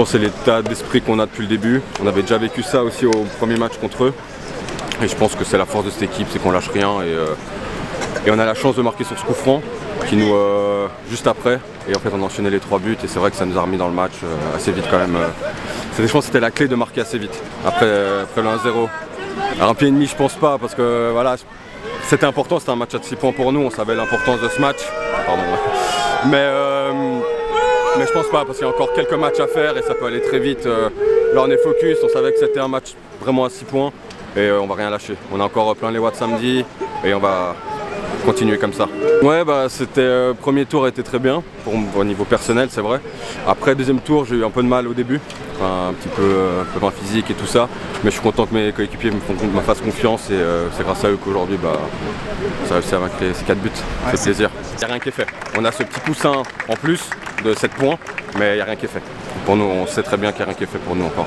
pense que c'est l'état d'esprit qu'on a depuis le début. On avait déjà vécu ça aussi au premier match contre eux. Et je pense que c'est la force de cette équipe, c'est qu'on lâche rien. Et, euh, on a la chance de marquer sur ce coup franc, qui nous, euh, juste après. Et en fait, on a enchaîné les trois buts. Et c'est vrai que ça nous a remis dans le match euh, assez vite quand même. je pense que c'était la clé de marquer assez vite, après, après le 1-0. Un pied et demi, je pense pas, parce que voilà, c'était important, c'était un match à 6 points pour nous, on savait l'importance de ce match. Pardon. Mais, mais je pense pas, parce qu'il y a encore quelques matchs à faire et ça peut aller très vite. Là, on est focus, on savait que c'était un match vraiment à 6 points et euh, on va rien lâcher. On a encore plein les watts samedi et on va continuer comme ça. Ouais bah c'était euh, premier tour était très bien pour, au niveau personnel c'est vrai. Après deuxième tour j'ai eu un peu de mal au début, un petit peu, euh, un peu physique et tout ça. Mais je suis content que mes coéquipiers me, fassent confiance et c'est grâce à eux qu'aujourd'hui bah, ça a réussi à vaincre ces 4 buts. c'est plaisir. Il n'y a rien qui est fait. On a ce petit poussin en plus de 7 points, mais il n'y a rien qui est fait. Pour nous, on sait très bien qu'il n'y a rien qui est fait pour nous encore.